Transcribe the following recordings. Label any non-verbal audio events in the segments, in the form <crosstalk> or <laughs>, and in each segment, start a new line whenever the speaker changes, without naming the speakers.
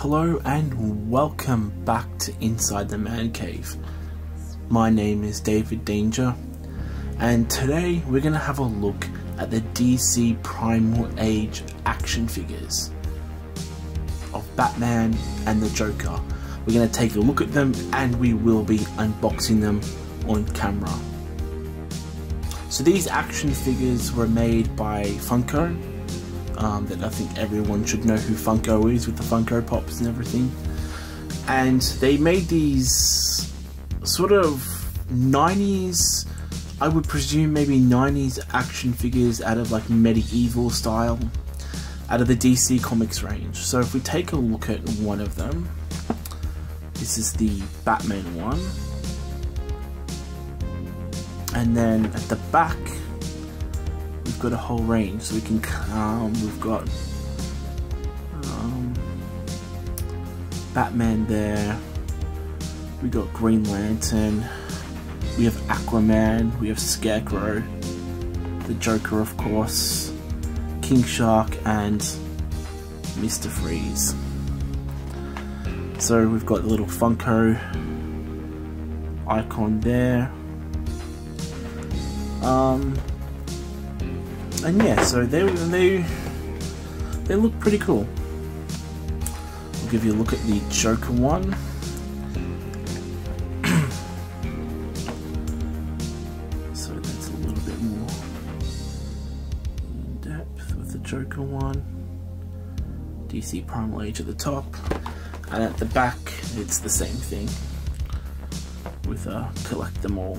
Hello and welcome back to Inside the Man Cave. My name is David Danger and today we're going to have a look at the DC Primal Age action figures of Batman and the Joker. We're going to take a look at them and we will be unboxing them on camera. So these action figures were made by Funko um, that I think everyone should know who Funko is with the Funko Pops and everything. And they made these sort of 90s, I would presume maybe 90s action figures out of like medieval style, out of the DC Comics range. So if we take a look at one of them, this is the Batman one. And then at the back, got a whole range. So we can, um, we've got um, Batman there. We got Green Lantern. We have Aquaman. We have Scarecrow. The Joker, of course. King Shark and Mr. Freeze. So we've got the little Funko icon there. Um, and yeah, so they they they look pretty cool. We'll give you a look at the Joker one. <clears throat> so that's a little bit more in depth with the Joker one. DC Primal Age at the top, and at the back it's the same thing with uh, collect them all.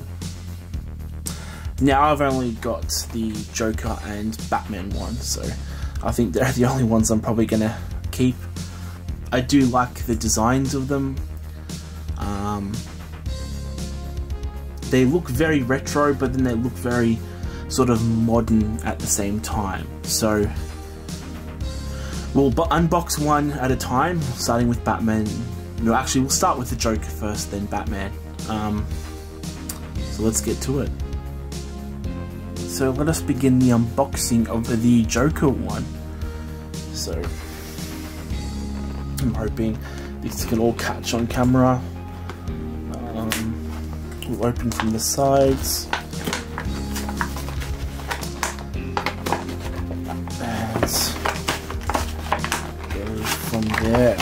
Now I've only got the Joker and Batman one, so I think they're <laughs> the only ones I'm probably gonna keep. I do like the designs of them. Um, they look very retro, but then they look very sort of modern at the same time. So we'll unbox one at a time, starting with Batman. No, actually, we'll start with the Joker first, then Batman. Um, so let's get to it. So let us begin the unboxing of the Joker one. So I'm hoping these can all catch on camera. Um, we'll open from the sides. From there.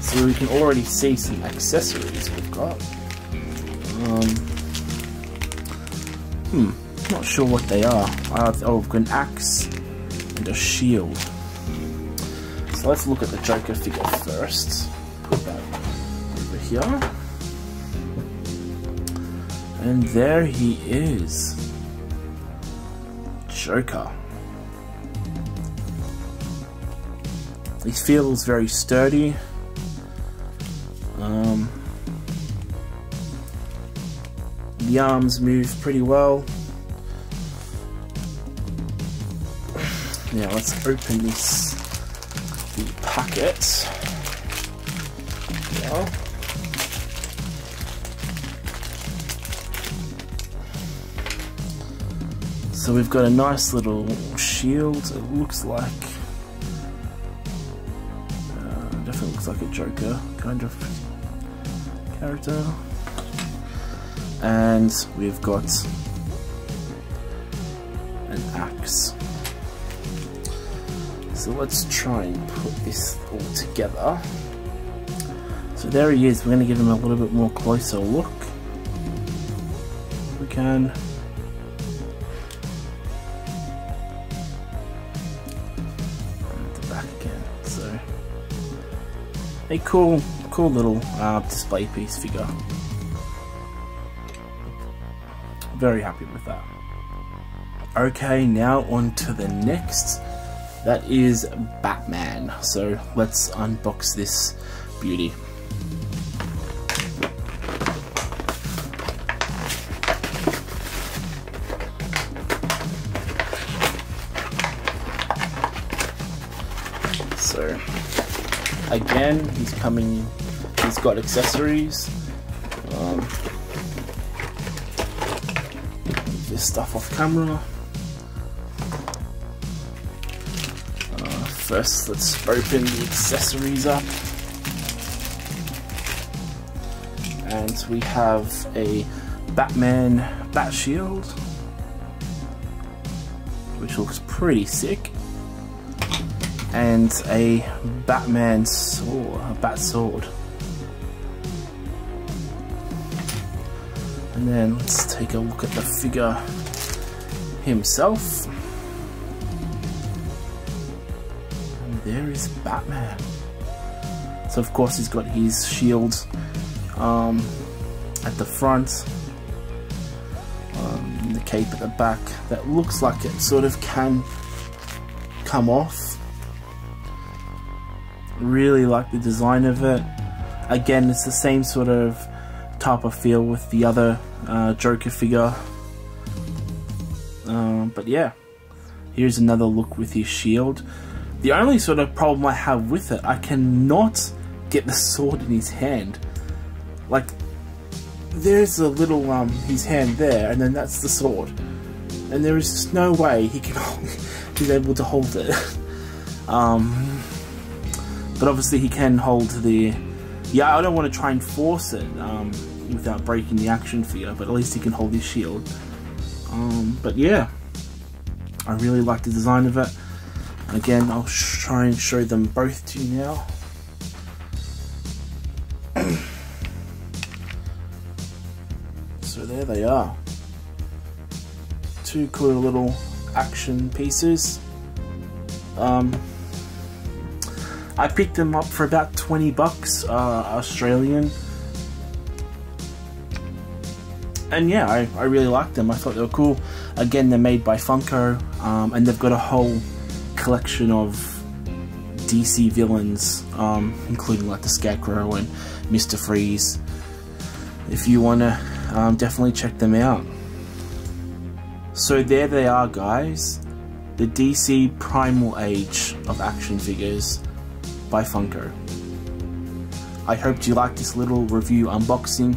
So we can already see some accessories we've got. Um, hmm. Not sure what they are. Uh, oh, an axe and a shield. So let's look at the Joker figure first. Put that over here. And there he is. Joker. He feels very sturdy. Um, the arms move pretty well. Now let's open this the packet. So we've got a nice little shield. It looks like uh, definitely looks like a Joker kind of character. And we've got an axe. So let's try and put this all together. So there he is, we're going to give him a little bit more closer look. If we can. The back again. So a cool, cool little uh, display piece figure. Very happy with that. Okay, now on to the next that is Batman. So let's unbox this beauty. So again, he's coming, he's got accessories. Um, this stuff off camera. Uh, first let's open the accessories up. And we have a Batman Bat Shield, which looks pretty sick. And a Batman sword, a Bat Sword. And then let's take a look at the figure himself. And there is Batman. So of course he's got his shield um, at the front, um, the cape at the back that looks like it sort of can come off. Really like the design of it. Again, it's the same sort of type of feel with the other uh, Joker figure. Um, but yeah, here's another look with his shield. The only sort of problem I have with it, I cannot get the sword in his hand. Like, there's a little, um, his hand there, and then that's the sword. And there is just no way he can <laughs> he's able to hold it. <laughs> um, but obviously he can hold the, yeah, I don't want to try and force it, um, without breaking the action figure, but at least he can hold his shield. Um, but yeah, I really like the design of it. Again, I'll try and show them both to you now. <clears throat> so there they are. Two cool little action pieces. Um, I picked them up for about 20 bucks uh, Australian and yeah, I, I really liked them. I thought they were cool. Again, they're made by Funko, um, and they've got a whole collection of DC villains, um, including like the Scarecrow and Mister Freeze. If you want to, um, definitely check them out. So there they are, guys. The DC Primal Age of action figures by Funko. I hope you liked this little review unboxing